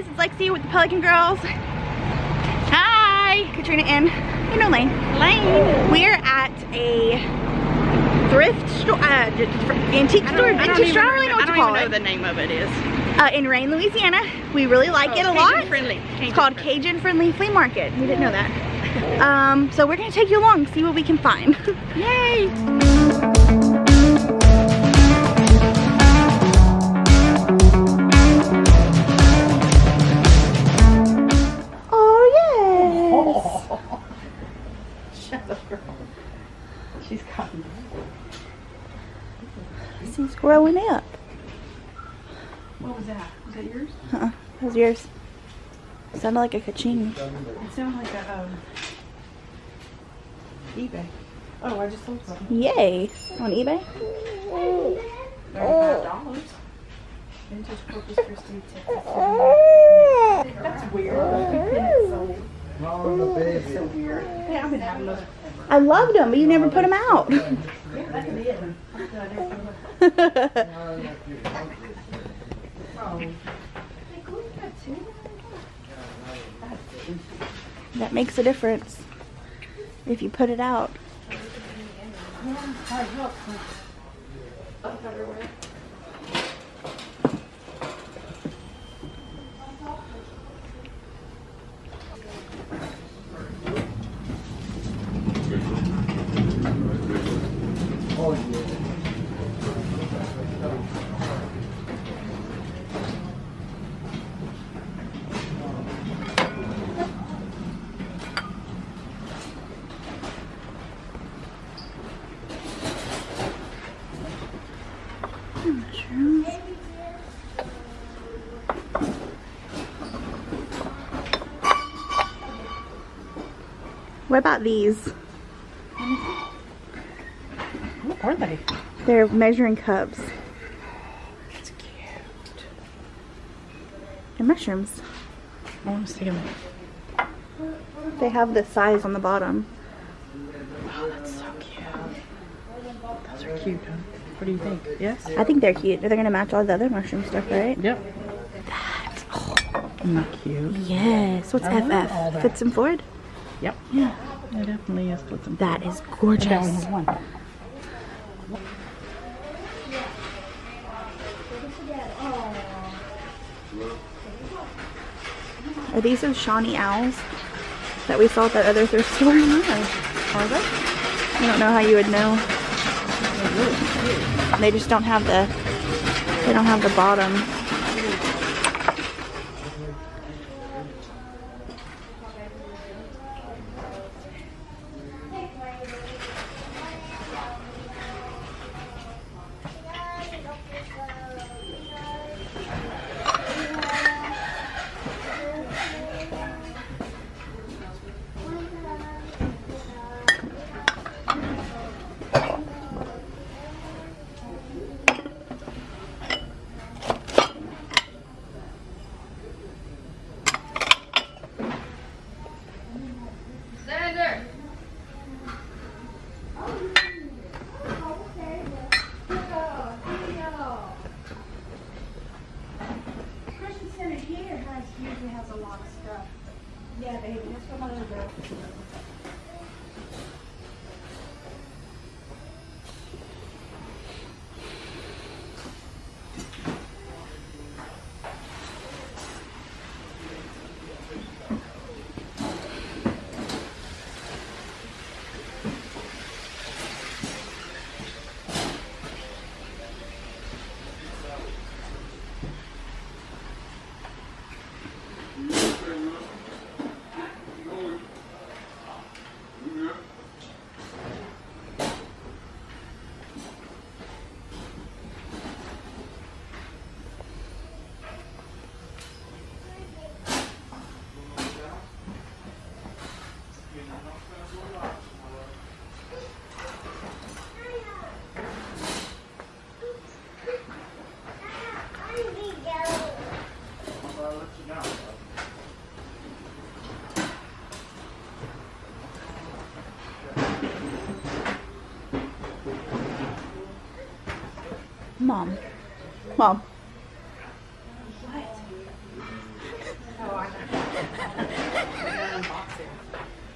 guys, it's Lexi with the Pelican Girls. Hi, Katrina and you know Lane. Lane. We're at a thrift store, uh, antique store, vintage store. I don't really know what to call know it. the name of it is. Uh, in Rayne, Louisiana. We really like Oh, it a Cajun lot. friendly. It's called friendly. Cajun Friendly Flea Market. We didn't know that. Um, so we're gonna take you along, see what we can find. Yay! Sounded like a kaching. It sounded like a um, eBay. Oh, I just sold something. Yay! On eBay? Thirty-five dollars. Vintage Corpus Christi, Texas. That's weird. The baby. So weird. Yeah, I've been having those. I loved them, but you never put them out. Yeah, that could be it. Oh. that makes a difference if you put it out. Oh, yeah. What about these? What are they? They're measuring cups. It's cute. They're mushrooms. I want to see them. They have the size on the bottom. Oh, that's so cute. Those are cute, huh? What do you think? Yes? I think they're cute. They're gonna match all the other mushroom stuff, right? Yep. Oh. Isn't cute? Yes. What's I FF? Fitz and Floyd? Yep. Yeah. It definitely is. Put some. That is That gorgeous. has one. Are these those Shawnee owls that we saw at that other thrift store? No. Are they? I don't know how you would know. They just don't have the they don't have the bottom. Mom. Mom.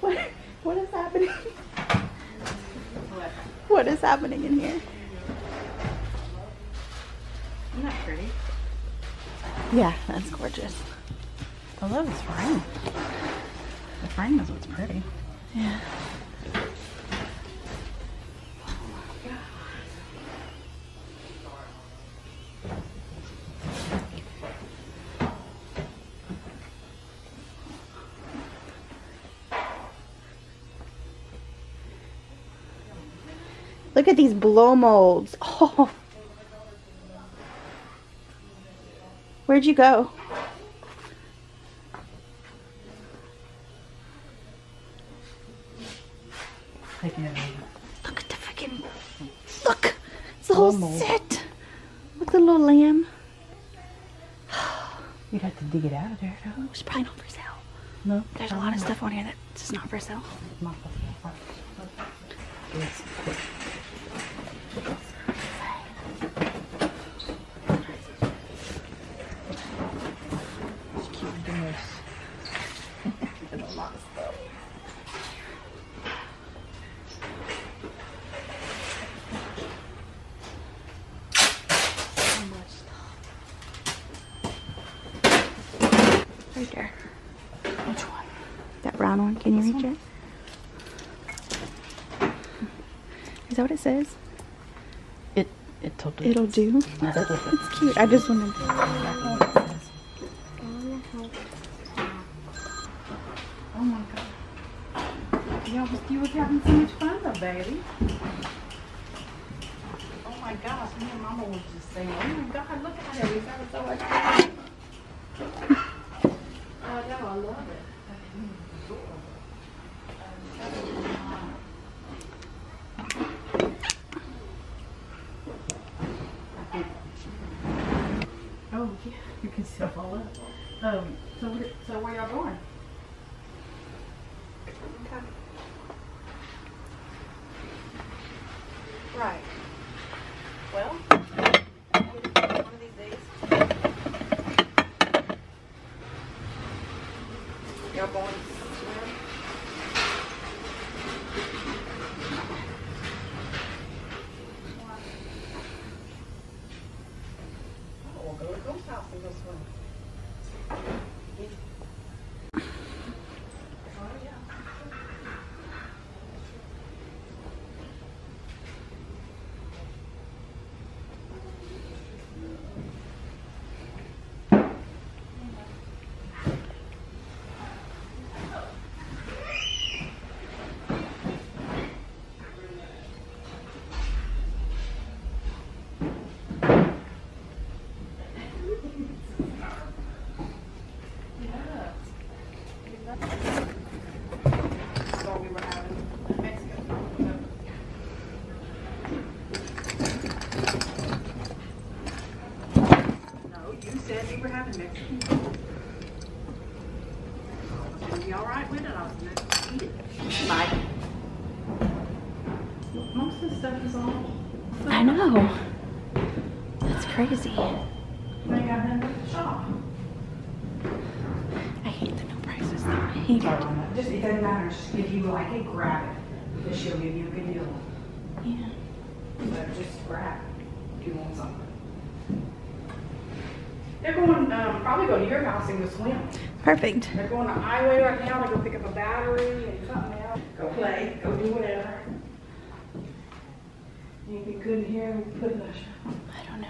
What? what is happening? What is happening in here? Isn't that pretty. Yeah, that's gorgeous. I love this frame. The frame is what's pretty. Yeah. Look at these blow molds. Oh. Where'd you go? Look at the freaking. Look! It's the whole mold. set. Look at the little lamb. You'd have to dig it out of there, though. It's probably not for sale. No. There's a lot of stuff on here that's not for sale. Not for sale. Yes. It's cute to miss. And a lot of stuff. So much stuff. Right there. Which one? That brown one. Can you reach it? Is that what it says? It it totally It'll do. That's what it It's cute. I just wanted. to Oh my god. Y'all was, you was having so much fun though, baby. Oh my gosh, me and mama was just saying, oh my god, look at it. He's having so much fun. Oh no, I love it. Yeah, you can still all up. Um, so so where y'all going? Right. Well, one of these days. Y'all going to swim? Oh, we'll go to Ghost House and go swim. Oh, yeah. thought we were having Mexican food. No, you said you were having Mexican food. I was gonna be all right with it. I was gonna eat it. Bye. Most of the stuff is all. I know. That's crazy. They got them at the shop. I hate the no prices though. I hate it. Just, it doesn't matter. Just if you like it, grab it. Because she'll give you a good deal. Yeah. So just grab it if you want something. They're going, um, probably go to your house and go swim. Perfect. They're going to the Highway right now to go pick up a battery and something else. Go play, go do whatever. You couldn't hear, we could put it on. I don't know.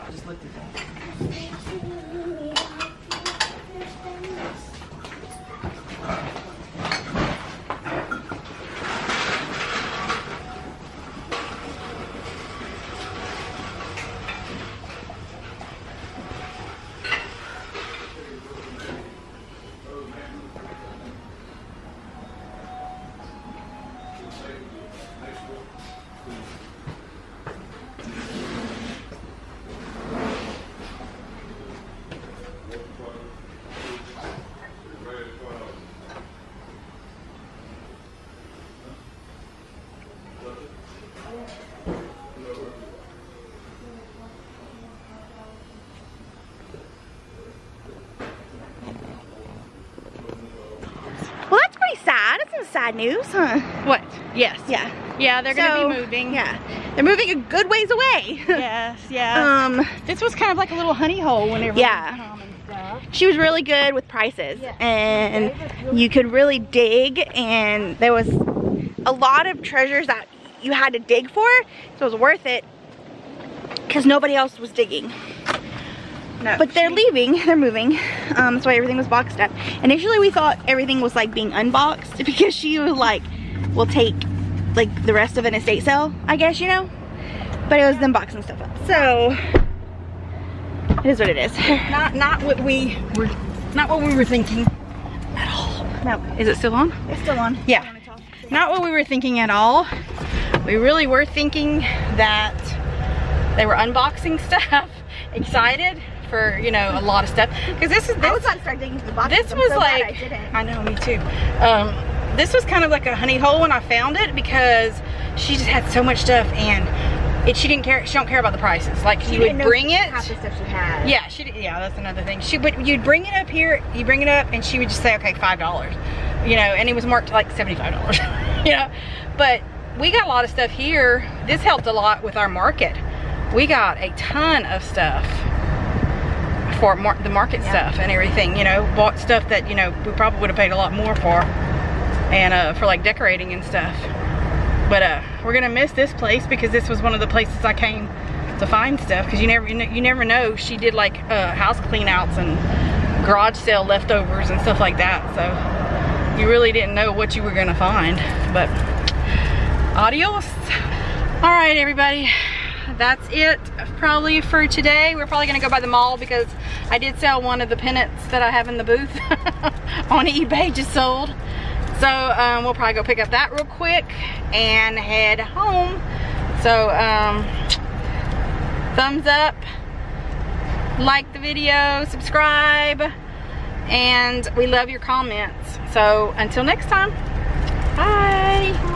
I just looked at that. Sad news, huh? What? Yes. Yeah. Yeah, they're So, gonna be moving. Yeah. They're moving a good ways away. Yes, yeah. um, this was kind of like a little honey hole whenever Yeah. we come and she was really good with prices and you could really dig and there was a lot of treasures that you had to dig for so it was worth it because nobody else was digging No. but they're leaving they're moving um, that's why everything was boxed up initially we thought everything was like being unboxed because she was like we'll take like the rest of an estate sale I guess you know but it was them boxing stuff up so it is what it is not not what we were not what we were thinking. At all. No Is it still on? it's still on Yeah. Not what we were thinking at all. We really were thinking that they were unboxing stuff, excited for, you know, a lot of stuff. Because this is I this, was not starting the boxes. this I'm was so like I didn't. I know me too. Um this was kind of like a honey hole when I found it because she just had so much stuff and it she didn't care she don't care about the prices. Like She you would bring it half the stuff she had. yeah, she did- yeah, that's another thing. She would you'd bring it up here, you bring it up, and she would just say, okay, five dollars, you know, and it was marked like seventy five dollars, you know. But we got a lot of stuff here. This helped a lot with our market. We got a ton of stuff for mar the market stuff and everything, you know, bought stuff that you know we probably would have paid a lot more for, and uh, for like decorating and stuff. But uh, we're gonna miss this place because this was one of the places I came to find stuff because you never you, ne- you never know. She did like uh, house clean outs and garage sale leftovers and stuff like that. So you really didn't know what you were gonna find. But adios. All right, everybody. That's it probably for today. We're probably gonna go by the mall because I did sell one of the pennants that I have in the booth on eBay just sold. So um, we'll probably go pick up that real quick and head home. So um, thumbs up, like the video, subscribe, and we love your comments. So until next time, bye.